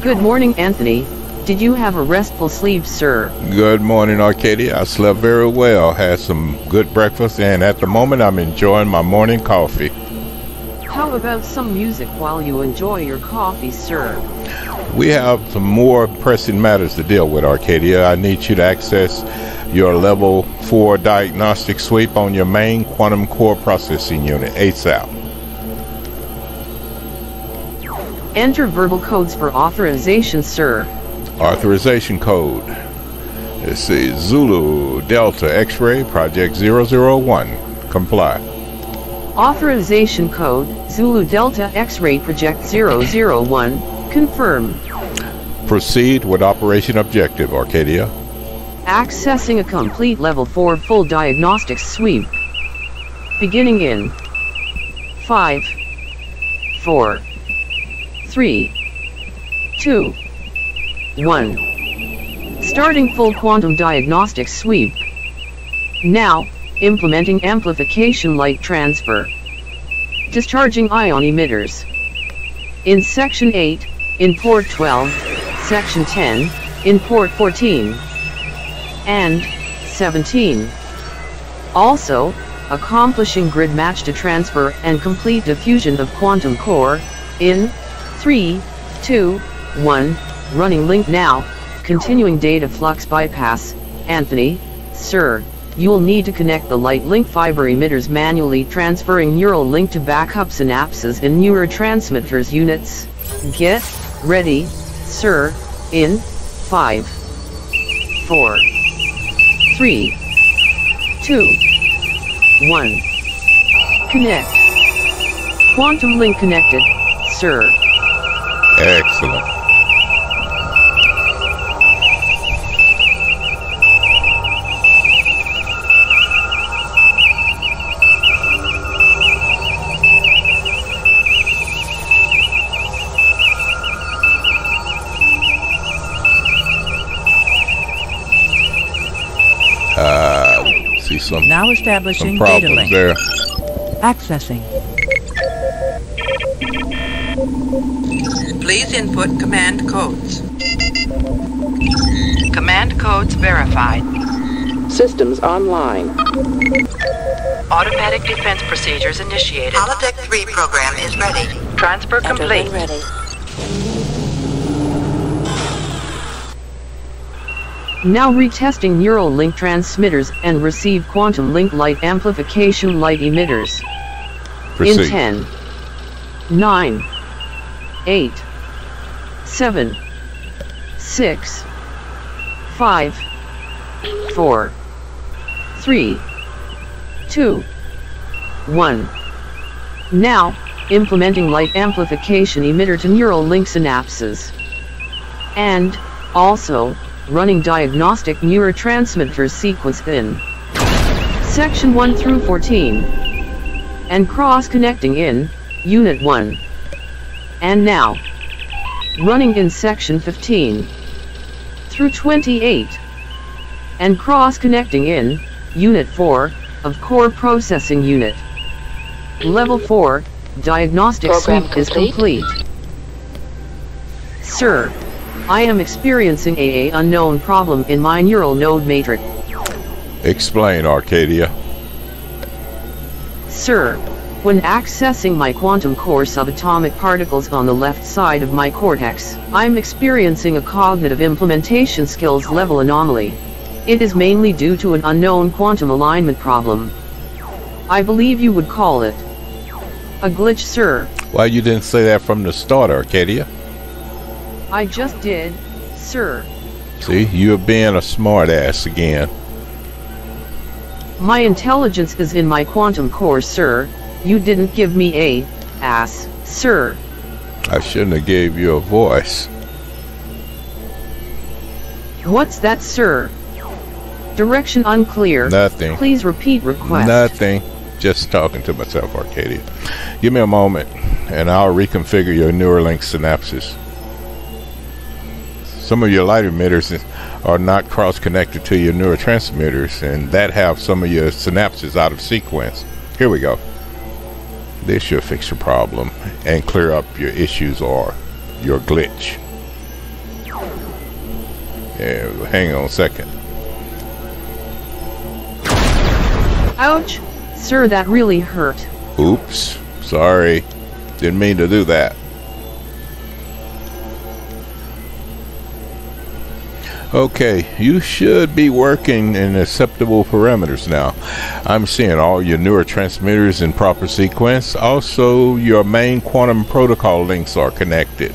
Good morning, Anthony. Did you have a restful sleep, sir? Good morning, Arcadia. I slept very well, had some good breakfast, and at the moment I'm enjoying my morning coffee. How about some music while you enjoy your coffee, sir? We have some more pressing matters to deal with, Arcadia. I need you to access your level 4 diagnostic sweep on your main quantum core processing unit ASAP. Enter verbal codes for authorization, sir. Authorization code. Let's see, Zulu Delta X-Ray Project 001. Comply. Authorization code, Zulu Delta X-Ray Project 001. Confirm. Proceed with operation objective, Arcadia. Accessing a complete level 4 full diagnostics sweep. Beginning in 5, 4, 3, 2, 1. Starting full quantum diagnostic sweep. Now, implementing amplification light transfer. Discharging ion emitters. In section 8, in port 12, section 10, in port 14, and 17. Also, accomplishing grid match to transfer and complete diffusion of quantum core, in 3, 2, 1, running link now, continuing data flux bypass, Anthony, sir, you'll need to connect the light link fiber emitters manually transferring neural link to backup synapses in neurotransmitters units. Get ready, sir, in 5, 4, 3, 2, 1. Connect. Quantum link connected, sir. Excellent. See some, Now some establishing data link. there. Accessing. Please input command codes. Command codes verified. Systems online. Automatic defense procedures initiated. Holodeck 3 program is ready. Transfer complete. ready. Now retesting neural link transmitters and receive quantum link light amplification light emitters. In Proceed. 10, 9, 8, 7, 6, 5, 4, 3, 2, 1. Now, implementing light amplification emitter to neural link synapses. And, also, running diagnostic neurotransmitters sequence in section 1 through 14 and cross-connecting in unit 1 and now running in section 15 through 28 and cross-connecting in unit 4 of core processing unit. Level 4 diagnostic Program suite is complete? complete. Sir I am experiencing a unknown problem in my neural node matrix. Explain, Arcadia. Sir, when accessing my quantum core subatomic particles on the left side of my cortex, I'm experiencing a cognitive implementation skills level anomaly. It is mainly due to an unknown quantum alignment problem. I believe you would call it a glitch, sir. Why you didn't say that from the start, Arcadia? I just did, sir. See, you're being a smartass again. My intelligence is in my quantum core, sir. You didn't give me a ass, sir. I shouldn't have gave you a voice. What's that, sir? Direction unclear. Nothing. Please repeat request. Nothing. Just talking to myself, Arcadia. Give me a moment, and I'll reconfigure your neural link synapses. Some of your light emitters are not cross-connected to your neurotransmitters, and that have some of your synapses out of sequence. Here we go. This should fix your problem and clear up your issues or your glitch. Yeah, hang on a second. Ouch! Sir, that really hurt. Oops, sorry. Didn't mean to do that. Okay, you should be working in acceptable parameters now. I'm seeing all your neurotransmitters in proper sequence. Also, your main quantum protocol links are connected.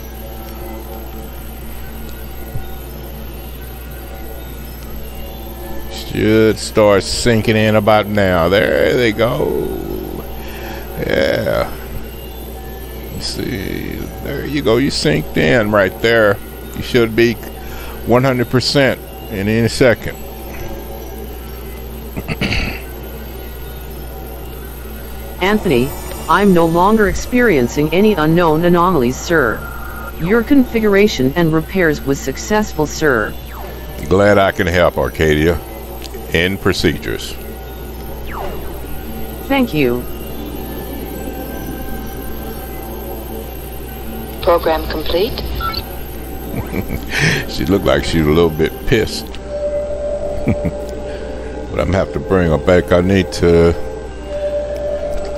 Should start syncing in about now. There they go. Yeah. You see, there you go. You synced in right there. You should be 100% in any second. Anthony, I'm no longer experiencing any unknown anomalies, sir. Your configuration and repairs was successful, sir. Glad I can help, Arcadia. End procedures. Thank you. Program complete. she looked like she was a little bit pissed. but I'm gonna have to bring her back. I need to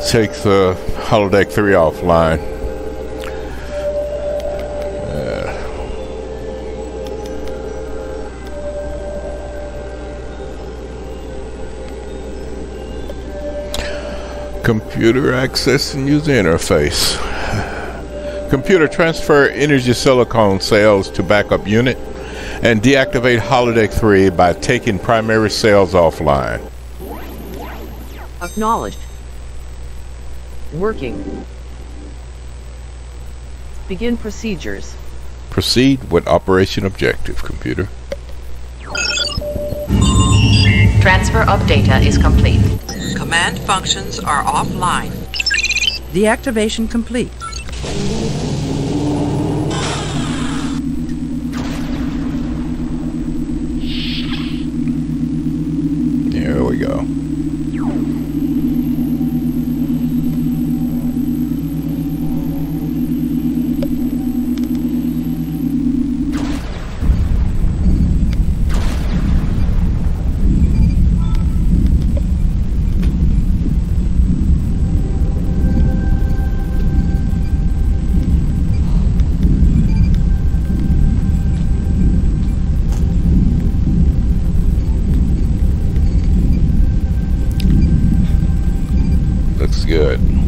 take the holodeck 3 offline. Computer access and user interface. Computer transfer energy silicon cells to backup unit and deactivate holodeck 3 by taking primary cells offline. Acknowledged. Working. Begin procedures. Proceed with operation objective, computer. Transfer of data is complete. Command functions are offline. Deactivation complete. Go. Looks good.